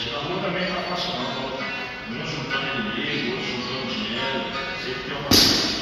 gente. A rua também está apaixonada, não juntando dinheiro, outro juntando dinheiro, sempre tem uma.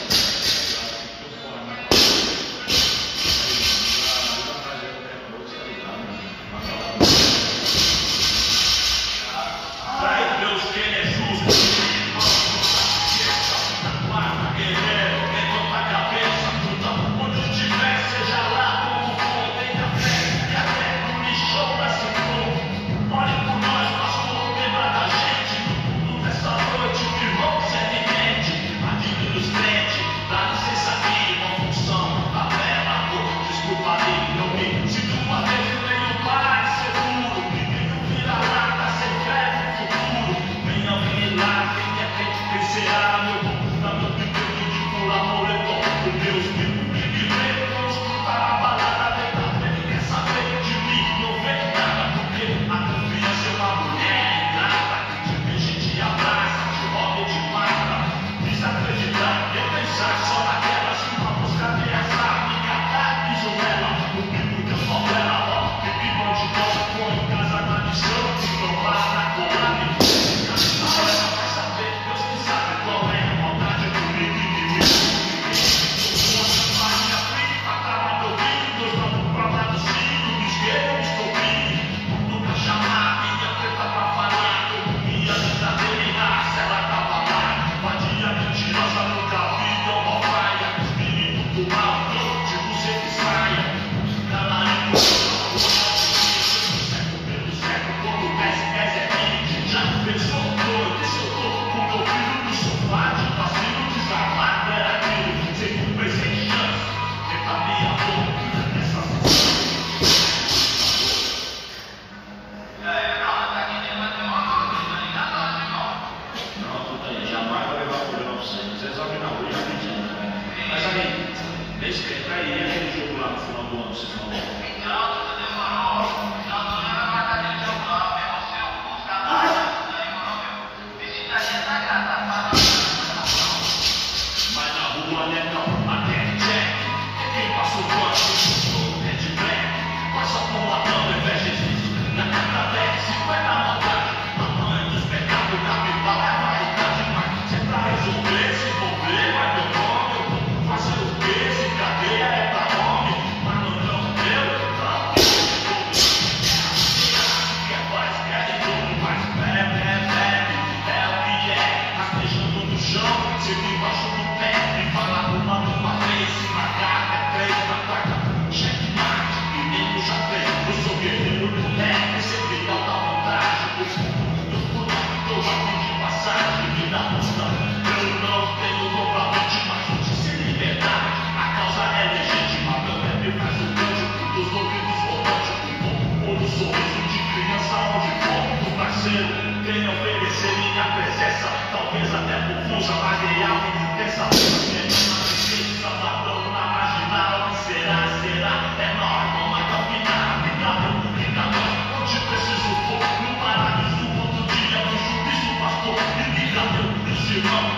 対レシピ対イエス・キリストはその後の質問を。puxa material Pensa Sabadão na marginal Será, será, é normal Mas ao final, fica bom, fica bom Onde preciso for, no paraíso Outro dia no juízo pastor E fica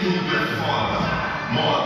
tudo é foda. Moda.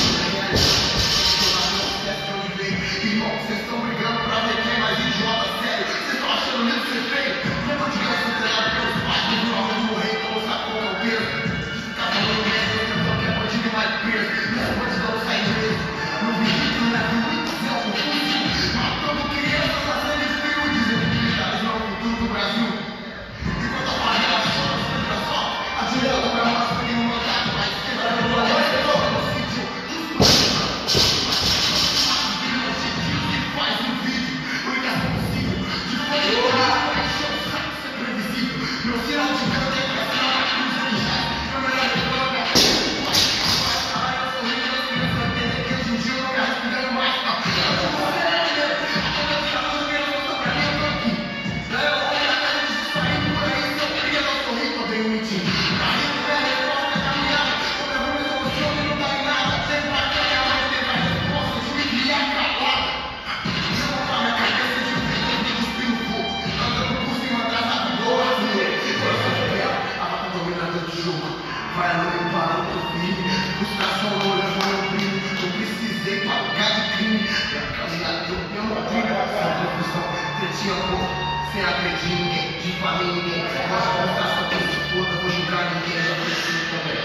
Vai além para outro crime, buscar sua olho foi o crime. Eu precisei pagar de crime, pra caminhar do meu crime. Sua profissão, você tinha amor, sem agredir ninguém, de família. ninguém. Mas contar sua mente toda, vou julgar ninguém, já preciso também.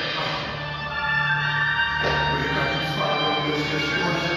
Eu recado dos palavras, meus eu de hoje.